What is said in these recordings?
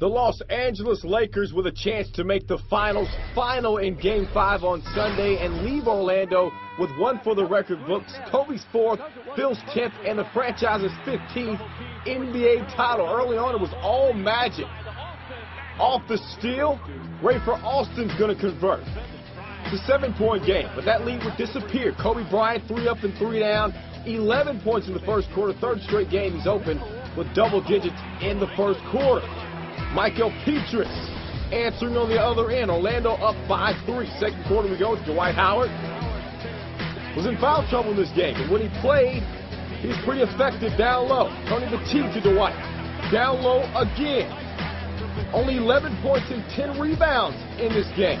The Los Angeles Lakers with a chance to make the finals final in Game 5 on Sunday and leave Orlando with one for the record books, Kobe's fourth, Phil's 10th, and the franchise's 15th NBA title. Early on, it was all magic. Off the steal, Rafer Alston's going to convert. It's a seven-point game, but that lead would disappear. Kobe Bryant, three up and three down, 11 points in the first quarter. Third straight game he's open with double digits in the first quarter. Mickael Pietrus answering on the other end. Orlando up by three. Second quarter we go. Dwight Howard was in foul trouble in this game. And when he played, he was pretty effective down low. Tony the T to Dwight. Down low again. Only 11 points and 10 rebounds in this game.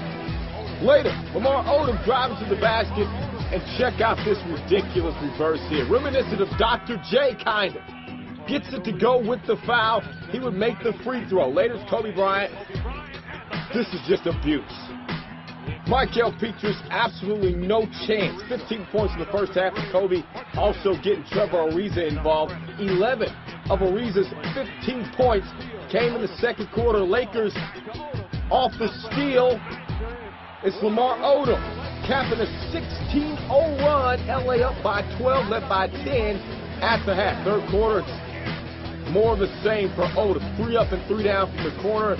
Later, Lamar Odom drives to the basket and check out this ridiculous reverse here. Reminiscent of Dr. J, kind of gets it to go with the foul. He would make the free throw. Later, Kobe Bryant. This is just abuse. Mickael Pietrus, absolutely no chance. 15 points in the first half of Kobe. Also getting Trevor Ariza involved. 11 of Ariza's 15 points came in the second quarter. Lakers off the steal. It's Lamar Odom capping a 16-0 run. LA up by 12, led by 10 at the half. Third quarter, more of the same for Odom. Three up and three down from the corner.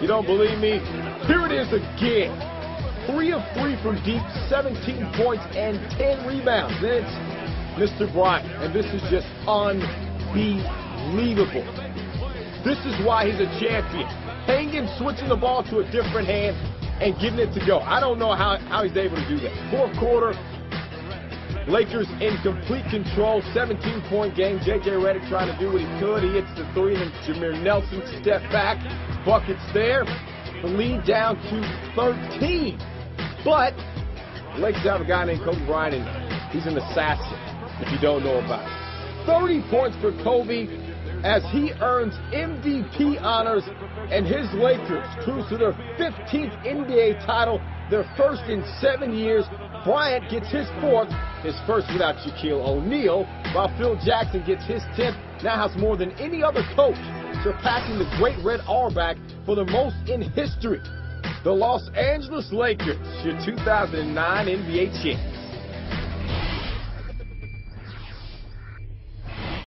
You don't believe me? Here it is again. Three of three from deep, 17 points and 10 rebounds. Then it's Mr. Bryant, and this is just unbelievable. This is why he's a champion. Hanging, switching the ball to a different hand, and getting it to go. I don't know how, how he's able to do that. Fourth quarter, Lakers in complete control, 17-point game. J.J. Redick trying to do what he could. He hits the three, and Jameer Nelson step back. Buckets there. The lead down to 13. But the Lakers have a guy named Kobe Bryant, and he's an assassin, if you don't know about it. 30 points for Kobe as he earns MVP honors, and his Lakers cruise to their 15th NBA title, their first in seven years. Bryant gets his fourth, his first without Shaquille O'Neal, while Phil Jackson gets his 10th, now has more than any other coach, surpassing the great Red Auerbach for the most in history. The Los Angeles Lakers, your 2009 NBA champions.